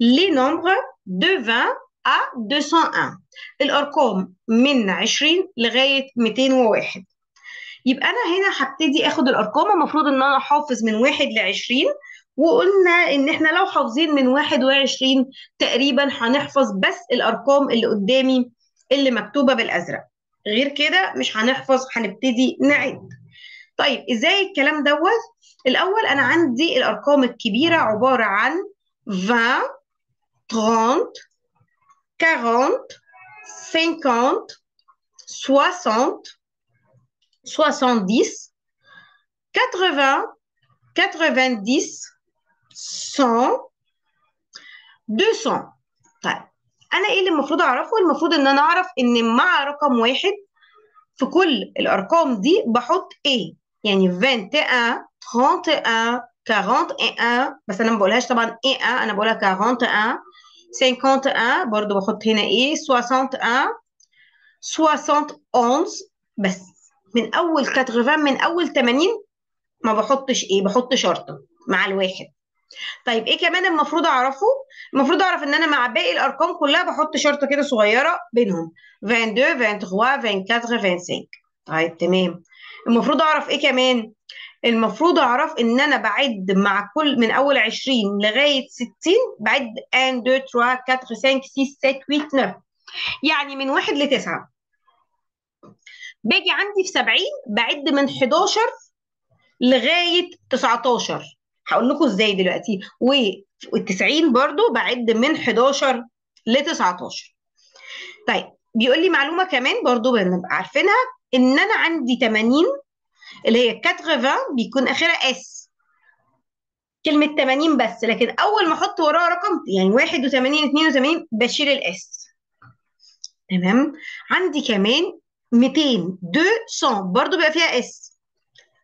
les nombres de 20 à 201 الأرقام من 20 لغاية 201 يبقى أنا هنا هبتدي آخد الأرقام. المفروض إن أنا حافظ من 1 ل 20 وقلنا إن إحنا لو حافظين من 21 تقريبا هنحفظ بس الأرقام اللي قدامي اللي مكتوبة بالأزرق. غير كده مش هنحفظ هنبتدي نعد طيب إزاي الكلام دوت؟ الأول أنا عندي الأرقام الكبيرة عبارة عن 20 30 40 50 60 70 80 90 100 200 طيب أنا إيه اللي المفروض أعرفه؟ المفروض إن أنا أعرف إن مع رقم واحد في كل الأرقام دي بحط إيه يعني 21 31 41 بس أنا ما بقولهاش طبعا إيه أنا بقولها 41 51 برضو بحط هنا إيه 61 71 بس. من أول 80 من أول 80 ما بحطش إيه بحط شرطة مع الواحد. طيب إيه كمان المفروض أعرفه؟ المفروض أعرف إن أنا مع باقي الأرقام كلها بحط شرطة كده صغيرة بينهم. 22 23 24 25 طيب تمام. المفروض أعرف إيه كمان؟ المفروض أعرف إن أنا بعد مع كل من أول 20 لغاية 60 بعد 1 2 3 4 5 6 7 8 9 يعني من 1 ل 9 باجي عندي في 70 بعد من 11 لغاية 19 هقول لكم إزاي دلوقتي. وال90 برضو بعد من 11 ل 19 طيب بيقول لي معلومة كمان برضو بنبقى عارفينها إن أنا عندي 80 اللي هي 80 بيكون آخرها S كلمة 80 بس لكن أول ما أحط وراها رقم يعني 81 82 بشيل ال S تمام؟ عندي كمان 200 200 برضو بيبقى فيها S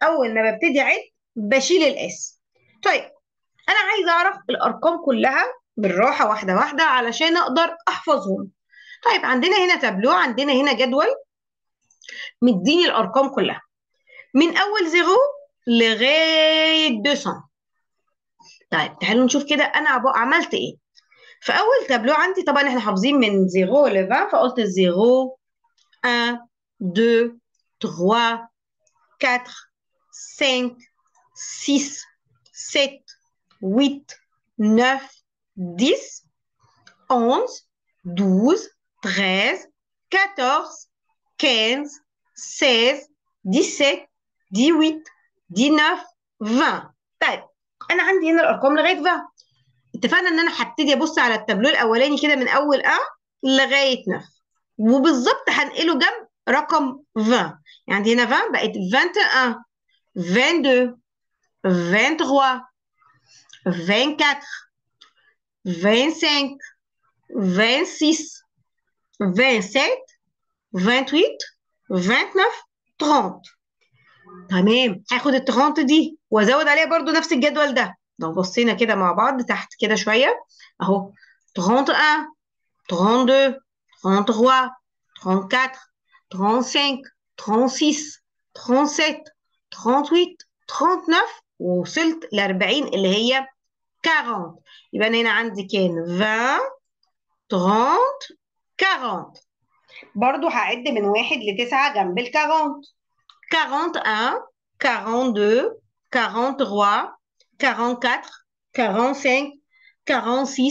أول ما ببتدي أعد بشيل ال S طيب أنا عايزة أعرف الأرقام كلها بالراحة واحدة واحدة علشان أقدر أحفظهم. طيب عندنا هنا تابلو عندنا هنا جدول. مديني الأرقام كلها. من أول zéro لغاية 200 طيب تعالوا نشوف كده أنا عملت إيه. في أول تابلو عندي طبعا إحنا حافظين من zéro ل 20 فقلت zéro 1 2 3 4 5 6 7 8 9 10 11 12 13 14 15 16 17 18 19 20 طيب أنا عندي هنا الأرقام لغاية 20 اتفقنا إن أنا هبتدي أبص على التابلو الأولاني كده من أول أ لغاية 9 وبالظبط هنقله جنب رقم 20 يعني هنا 20 بقت 21 22 23 24 25 26 27 28 29 30 تمام. هاخد ال 30 دي وازود عليها برضو نفس الجدول ده. لو بصينا كده مع بعض تحت كده شوية. أهو. 31 32 33 34 35 36 37 38 39 ووصلت ل 40 اللي هي 40 يبقى أنا هنا عندي كان 20 30 40 برضو هعد من واحد لتسعة جنب ال 40 41 42 43 44 45 46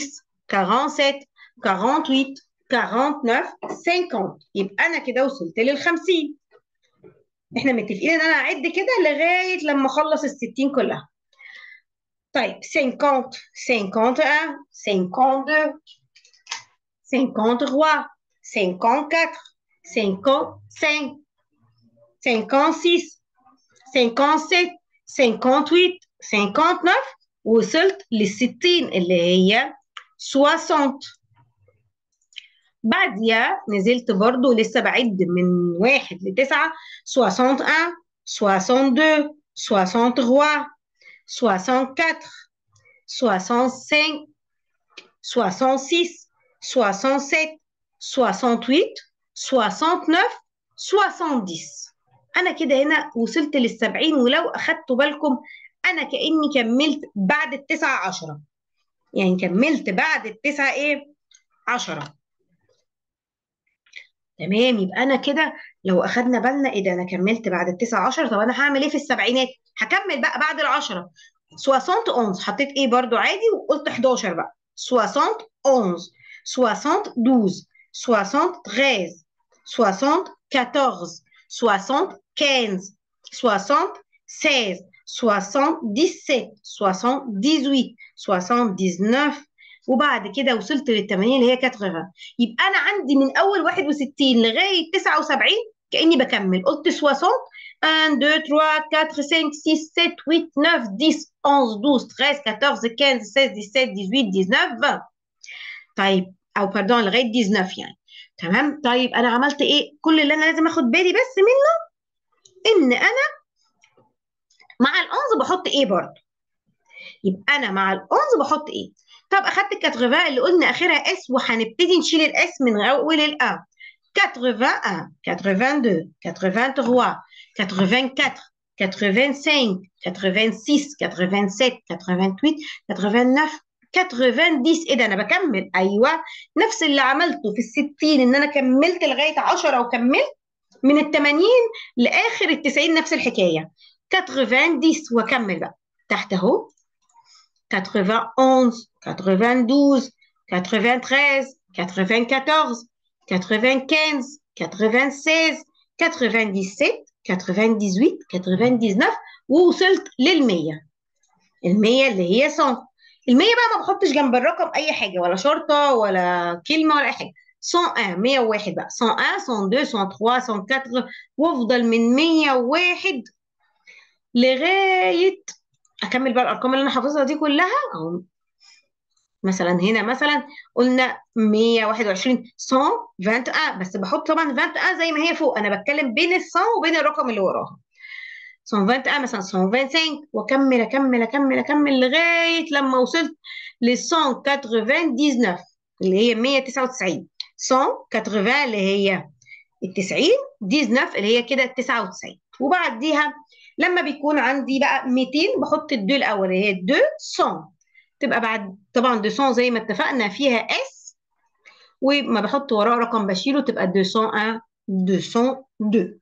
47 48 49 50 يبقى أنا كده وصلت لل 50 إحنا متفقين ان أنا اعد كده لغايه لما اخلص ال 60 كلها طيب 50 51 52 53 54 55 56 57 58 59 وصلت لل 60 اللي هي 60 بعديها نزلت برضو لسه بعد من واحد لتسعة 61 62 63 64 65 66 67 68 69 70 أنا كده هنا وصلت للسبعين ولو أخدتوا بالكم أنا كأني كملت بعد التسعة عشرة. يعني كملت بعد التسعة إيه؟ 10 تمام يبقى أنا كده لو أخدنا بالنا إيه ده أنا كملت بعد التسعة 10 طب أنا هعمل إيه في السبعينات؟ هكمل بقى بعد العشرة. 71 حطيت إيه برضو عادي؟ وقلت 11 بقى. 71 72 73 74 75 76 77 78 79 وبعد كده وصلت لل 80 اللي هي 80 يبقى أنا عندي من أول 61 لغاية 79 كأني بكمل. قلت 60 1 2 3 4 5 6 7 8 9 10 11 12 13 14 15 16 17 18 19 20 طيب أو pardon لغاية 19 يعني. تمام؟ طيب أنا عملت إيه؟ كل اللي أنا لازم آخد بالي بس منه إن أنا مع ال onze بحط إيه برضه؟ يبقى أنا مع ال onze بحط إيه؟ طب أخدت الكاتغوفا اللي قلنا آخرها S وهنبتدي نشيل ال S من أول الأ 81 82 83 84 85 86 87 88 89 90 إيه ده أنا بكمل. أيوه نفس اللي عملته في الستين إن أنا كملت لغاية 10 وكملت من ال 80 لآخر ال 90 نفس الحكاية. 90 وأكمل بقى. تحت أهو. 91 92 93 94 95 96 97 98 99 ووصلت لل100 ال100 اللي هي 100 ال100 بقى ما بحطش جنب الرقم أي حاجة ولا شرطة ولا كلمة ولا أي حاجة. 101 101 بقى. 101 102 103 104 وأفضل من 101 لغاية أكمل بقى الأرقام اللي أنا حافظها دي كلها. اهو مثلا هنا مثلا قلنا 121 121 بس بحط طبعا 21 زي ما هي فوق. أنا بتكلم بين ال 100 وبين الرقم اللي وراها. 121 مثلا 125 وأكمل أكمل أكمل أكمل لغاية لما وصلت ل 199 اللي هي 199 180 اللي هي ال 90 19 اللي هي كده 99 وبعديها لما بيكون عندي بقى 200 بحط الدو الأول اللي هي 200 تبقى بعد طبعا 200 زي ما اتفقنا فيها اس وما بحط وراه رقم بشيله تبقى 201 202